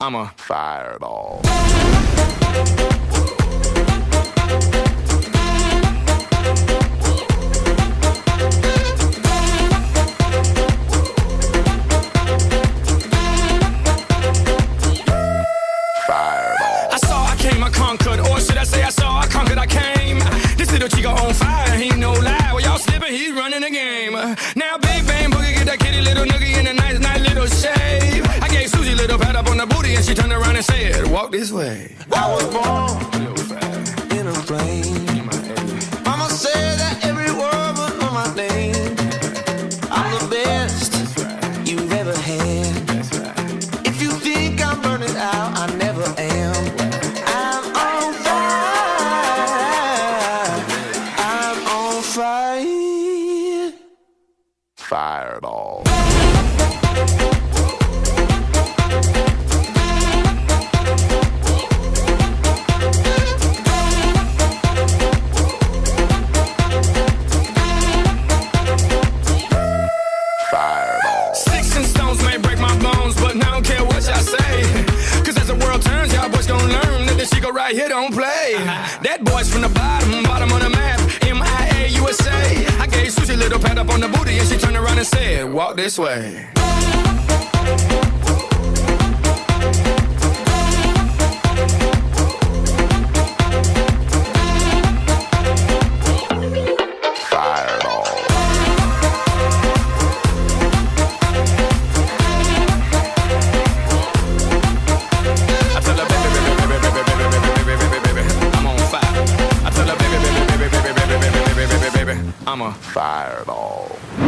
I'm a fireball. Fireball. I saw, I came, I conquered. Or should I say, I saw, I conquered, I came. This little chico on fire, he no lie. Y'all he's running the game. Now, Big Bang Boogie, get that kitty little noogie on the booty, and she turned around and said, Walk this way. I was born in a plane. Mama said that every word was on my name. I'm the best you've ever had. If you think I'm burning out, I never am. I'm on fire. I'm on fire. Fireball. Fireball. Sticks and stones may break my bones, but I don't care what y'all say. Cause as the world turns, y'all boys gonna learn that this chico right here don't play. That boy's from the bottom, bottom of the map, MIA USA. I gave Susie a little pat up on the booty, and she turned around and said, Walk this way. I'm a fireball.